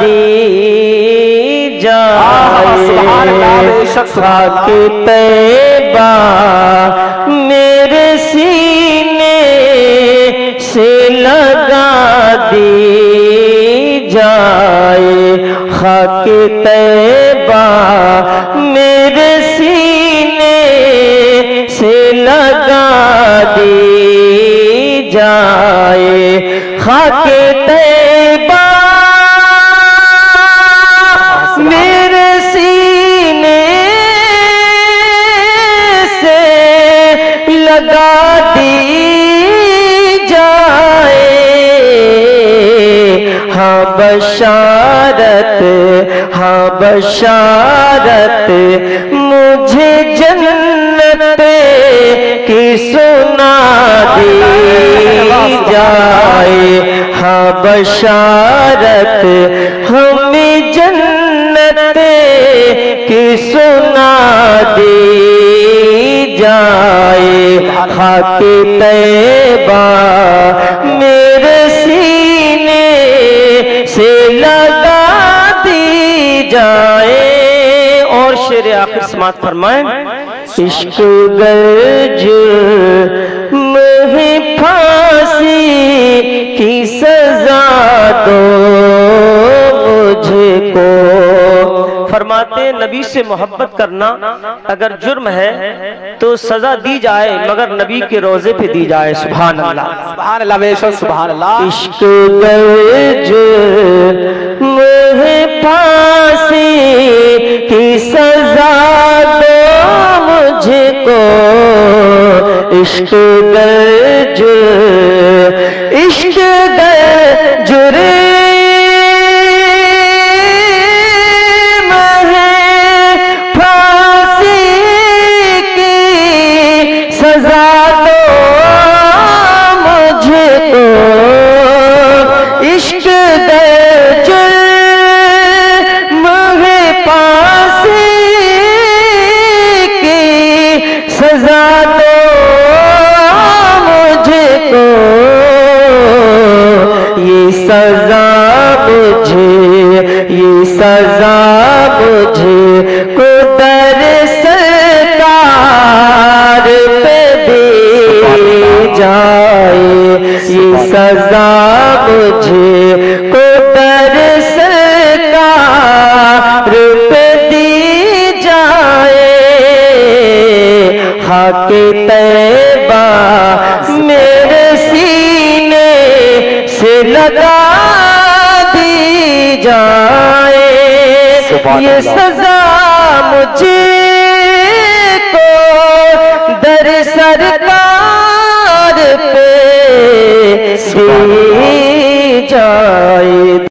दी जाए। तैबा मेरे सीने से लगा दी जाए। हक तैबा मेरे सीने से लगा दी जाए। हक तैबा हाँ बशारत हाँ बशारत मुझे जन्नत की सुना दी जाए। हाँ बशारत हमें जन्नत की सुना दी जाए। खाक तैबा जाए और शेर आखिर समात फरमाए इश्क गर्ज में फांसी की सजा दो मुझको। फरमाते नबी से मोहब्बत करना अगर जुर्म है तो सजा दी जाए मगर नबी के रोज़े पे दी जाए सुबह अल्लाह सुभान अल्लाह अल्लाह इश्क गर्ज में फांसी की सजा दो मुझको। इश्क गर्ज सजा मुझे ये सजा मुझे को दर सरकार पे दी जाए ये सजा मुझे को दर सरकार पे दी जाए। हक तैबा से लगा दी जाए ये सजा मुझे को दर सरकार पे दी